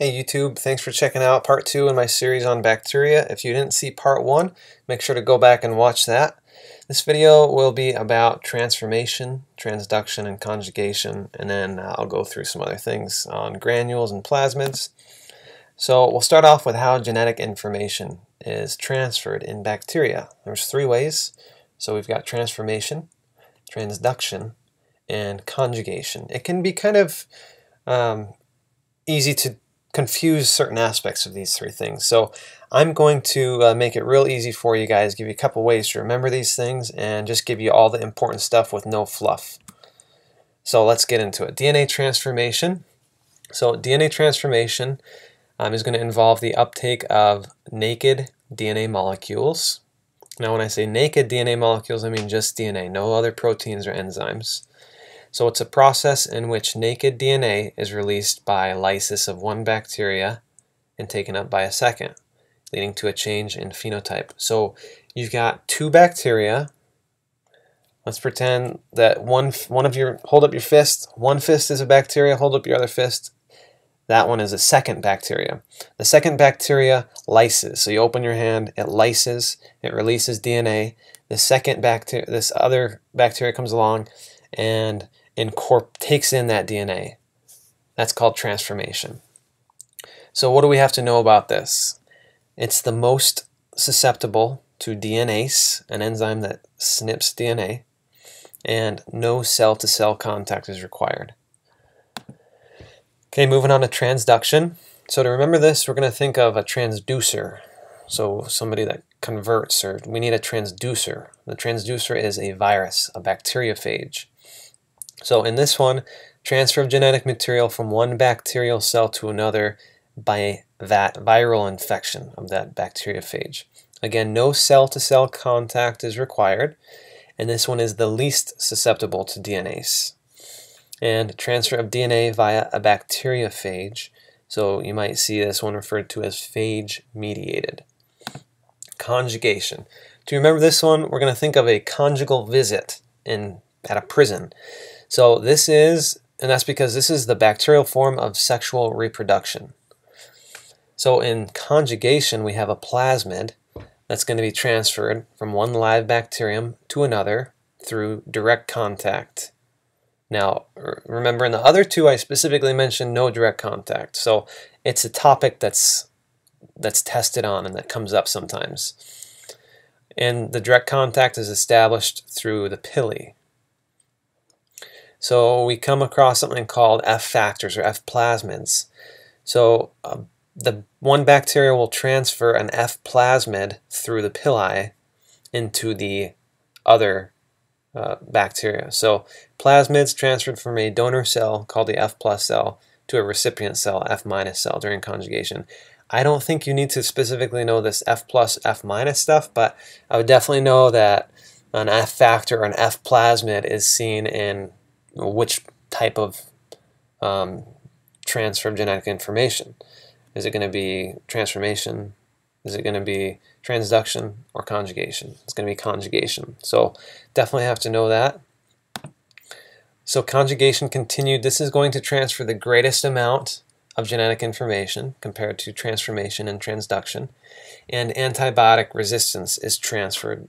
Hey YouTube, thanks for checking out part two in my series on bacteria. If you didn't see part one, make sure to go back and watch that. This video will be about transformation, transduction, and conjugation, and then I'll go through some other things on granules and plasmids. So we'll start off with how genetic information is transferred in bacteria. There's three ways. So we've got transformation, transduction, and conjugation. It can be kind of um, easy to confuse certain aspects of these three things. So I'm going to uh, make it real easy for you guys, give you a couple ways to remember these things, and just give you all the important stuff with no fluff. So let's get into it. DNA transformation. So DNA transformation um, is going to involve the uptake of naked DNA molecules. Now when I say naked DNA molecules, I mean just DNA, no other proteins or enzymes. So it's a process in which naked DNA is released by lysis of one bacteria and taken up by a second, leading to a change in phenotype. So you've got two bacteria. Let's pretend that one one of your hold up your fist. One fist is a bacteria. Hold up your other fist. That one is a second bacteria. The second bacteria lyses. So you open your hand, it lyses, it releases DNA. The second bacteria, this other bacteria comes along and incorp takes in that DNA. That's called transformation. So what do we have to know about this? It's the most susceptible to DNase, an enzyme that snips DNA, and no cell-to-cell -cell contact is required. Okay, moving on to transduction. So to remember this, we're going to think of a transducer. So somebody that converts, or we need a transducer. The transducer is a virus, a bacteriophage. So in this one, transfer of genetic material from one bacterial cell to another by that viral infection of that bacteriophage. Again, no cell-to-cell -cell contact is required, and this one is the least susceptible to DNase. And transfer of DNA via a bacteriophage, so you might see this one referred to as phage-mediated. Conjugation. To remember this one, we're going to think of a conjugal visit in at a prison. So this is, and that's because this is the bacterial form of sexual reproduction. So in conjugation, we have a plasmid that's going to be transferred from one live bacterium to another through direct contact. Now, remember in the other two, I specifically mentioned no direct contact. So it's a topic that's that's tested on and that comes up sometimes. And the direct contact is established through the pili. So we come across something called F factors or F plasmids. So uh, the one bacteria will transfer an F plasmid through the pili into the other uh, bacteria. So plasmids transferred from a donor cell called the F plus cell to a recipient cell, F minus cell during conjugation. I don't think you need to specifically know this F plus, F minus stuff, but I would definitely know that an F factor or an F plasmid is seen in which type of um, transfer of genetic information. Is it going to be transformation? Is it going to be transduction or conjugation? It's going to be conjugation. So definitely have to know that. So conjugation continued. This is going to transfer the greatest amount of genetic information compared to transformation and transduction. And antibiotic resistance is transferred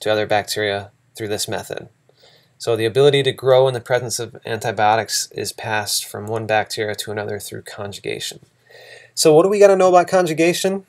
to other bacteria through this method. So the ability to grow in the presence of antibiotics is passed from one bacteria to another through conjugation. So what do we got to know about conjugation?